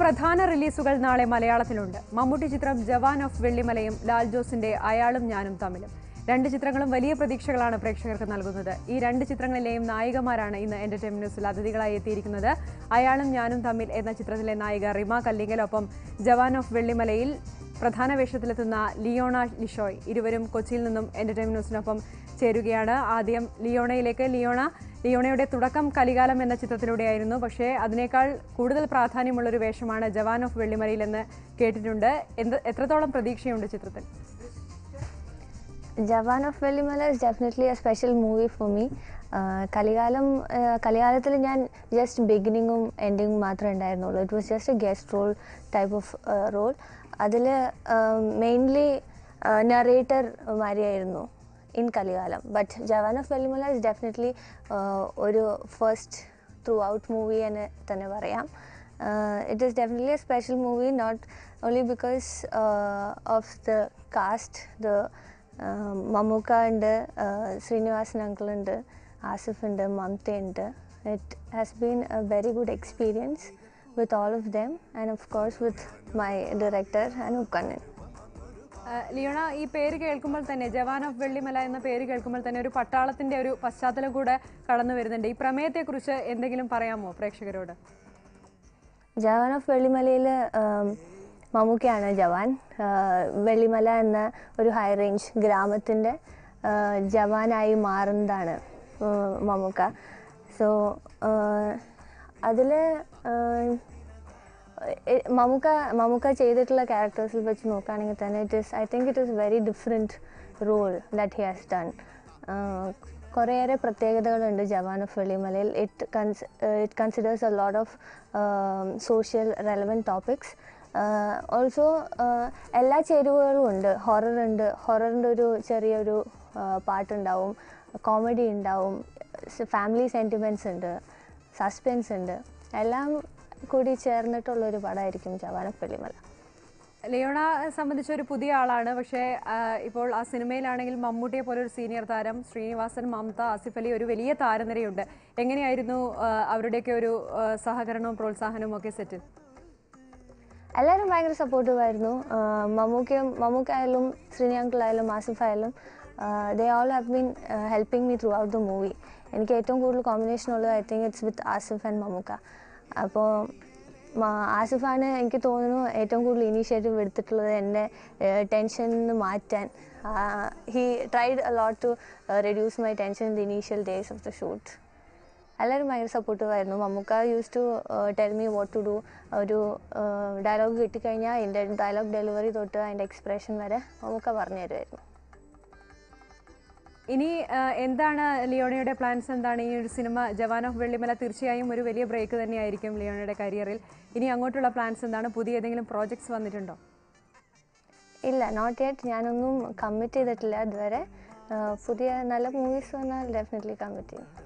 പ്രധാന റിലീസുകൾ നാളെ മലയാളത്തിലുണ്ട്. മമ്മൂട്ടി ചിത്രം ജവാൻ ഓഫ് വെള്ളിമലയും ലാൽ ജോസിന്റെ അയാളും ഞാനും തമ്മിലും. രണ്ട് ചിത്രങ്ങളും വലിയ പ്രതീക്ഷകളാണ് പ്രേക്ഷകർക്ക് നൽകുന്നത്. ഈ രണ്ട് ചിത്രങ്ങളിലെയും നായികമാരാണ് ഇന്ന് എന്റർടൈൻമെന്റ് ന്യൂസിൽ അതിഥികളായി എത്തിയിരിക്കുന്നത്. അയാളും ഞാനും തമ്മിൽ എന്ന ചിത്രത്തിലെ നായിക റിമ കല്ലിങ്കലൊപ്പം ജവാൻ ഓഫ് വെള്ളിമലയിൽ പ്രധാന വേഷത്തിലെത്തുന്ന ലിയോണ ലിഷോയ് ഇരുവരും കൊച്ചിയിൽ നിന്നും എന്റർടൈൻമെന്റ് ന്യൂസിനൊപ്പം ചേരുകയാണ്. ആദ്യം ലിയോണയിലേക്ക്. ലിയോണ ലിയോണയുടെ തുടക്കം കലികാലം എന്ന ചിത്രത്തിലൂടെയായിരുന്നു. പക്ഷേ അതിനേക്കാൾ കൂടുതൽ പ്രാധാന്യമുള്ളൊരു വേഷമാണ് ജവാൻ ഓഫ് വെള്ളിമലയിൽ എന്ന് കേട്ടിട്ടുണ്ട്. എന്ത് എത്രത്തോളം പ്രതീക്ഷയുണ്ട് ചിത്രത്തിൽ? Jawan of Vellimala is definitely a special movie for me Kalikalam കലികാലത്തിൽ ഞാൻ ജസ്റ്റ് ബിഗിനിങ്ങും എൻഡിങ്ങും മാത്രമേ ഉണ്ടായിരുന്നുള്ളൂ. It was just a guest role type of role അതിൽ mainly narrator മാരിയായിരുന്നു in Kalikalam. But Jawan of Vellimala is definitely ഒരു first throughout movie എന്ന് തന്നെ പറയാം. It is definitely a special movie not only because of the cast the Mammukka ഉണ്ട് Sreenivasan uncle ഉണ്ട് ആസിഫ് ഉണ്ട് മംത ഉണ്ട് it has been a very good experience with all of them and of course with my director Anoop Kannan Leona ഈ പേര് കേൾക്കുമ്പോൾ തന്നെ ജവാൻ of Vellimala എന്ന പേര് കേൾക്കുമ്പോൾ തന്നെ ഒരു പട്ടാളത്തിന്റെ ഒരു പശ്ചാത്തലം കൂടെ കടന്നു വരുന്നുണ്ട്. ഈ പ്രമേയത്തെക്കുറിച്ച് എന്തെങ്കിലും പറയാമോ പ്രേക്ഷകരോട്? ജവാൻ ഓഫ് വെള്ളിമലയിൽ മമ്മൂക്കയാണ് ജവാൻ. വെള്ളിമല എന്ന ഒരു ഹൈ റേഞ്ച് ഗ്രാമത്തിന്റെ ജവാനായി മാറുന്നതാണ് മമ്മൂക്ക. സോ അതിൽ മമ്മൂക്ക മമ്മൂക്ക ചെയ്തിട്ടുള്ള ക്യാരക്ടേഴ്സിൽ വെച്ച് നോക്കുകയാണെങ്കിൽ തന്നെ it is I think it is very different role that he has done കുറേയേറെ പ്രത്യേകതകളുണ്ട് Jawan of വെള്ളിമലയിൽ it cons it considers a lot of social relevant topics also എല്ലാ ചേരുവകളും ഉണ്ട്. ഹൊറർ ഉണ്ട്. ഹൊററിന്റെ ഒരു ചെറിയൊരു പാട്ടുണ്ടാവും. കോമഡി ഉണ്ടാവും. ഫാമിലി സെന്റിമെന്റ്സ് ഉണ്ട്. സസ്പെൻസ് ഉണ്ട്. എല്ലാം കൂടി ചേർന്നിട്ടുള്ളൊരു പടമായിരിക്കും ചവാനപ്പള്ളിമല. ലിയോണ സംബന്ധിച്ച ഒരു പുതിയ ആളാണ്. പക്ഷേ ഇപ്പോൾ ആ സിനിമയിലാണെങ്കിൽ മമ്മൂട്ടിയെ പോലെ ഒരു സീനിയർ താരം ശ്രീനിവാസൻ മമത ആസിഫ് അലി ഒരു വലിയ താരനിരയുണ്ട്. എങ്ങനെയായിരുന്നു അവരുടെയൊക്കെ ഒരു സഹകരണവും പ്രോത്സാഹനവും ഒക്കെ സെറ്റിൽ എല്ലാവരും ഭയങ്കര സപ്പോർട്ടീവ് ആയിരുന്നു. മമ്മൂക്കയും മമ്മൂക്ക ആയാലും Sreeni അങ്കിളായാലും Asif they all have been helping me throughout the movie എനിക്ക് ഏറ്റവും കൂടുതൽ കോമ്പിനേഷൻ ഉള്ളത് I think it's with Asif and Mammukka. അപ്പോൾ ആസിഫാണ് എനിക്ക് തോന്നുന്നു ഏറ്റവും കൂടുതൽ ഇനീഷ്യേറ്റീവ് എടുത്തിട്ടുള്ളത് എന്റെ ടെൻഷനിൽ നിന്ന് മാറ്റാൻ. He tried a lot to reduce my tension in the initial days of the shoot എല്ലാവരും ഭയങ്കര സപ്പോർട്ടീവ് ആയിരുന്നു. Mammukka use to tell me what to do ഒരു ഡയലോഗ് കിട്ടിക്കഴിഞ്ഞാൽ അതിന്റെ ഡയലോഗ് ഡെലിവറി തൊട്ട് അതിന്റെ എക്സ്പ്രഷൻ വരെ മമ്മൂക്ക പറഞ്ഞു തരുമായിരുന്നു ഇനി എന്താണ് ലിയോണയുടെ പ്ലാൻസ് എന്താണ് ഈ ഒരു സിനിമ? ജവാൻ ഓഫ് വെള്ളിമല തീർച്ചയായും ഒരു വലിയ ബ്രേക്ക് തന്നെയായിരിക്കും ലിയോണയുടെ കരിയറിൽ ഇനി അങ്ങോട്ടുള്ള പ്ലാൻസ് എന്താണ്? പുതിയ ഏതെങ്കിലും പ്രോജക്ട്സ് വന്നിട്ടുണ്ടോ? ഇല്ല നോട്ട് യെറ്റ് ഞാനൊന്നും കമ്മിറ്റ് ചെയ്തിട്ടില്ല ഇതുവരെ. പുതിയ നല്ല മൂവീസ് വന്നാൽ ഡെഫിനറ്റ്ലി കമ്മിറ്റ് ചെയ്യും.